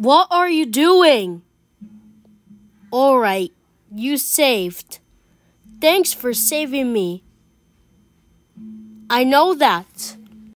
What are you doing? Alright, you saved. Thanks for saving me. I know that.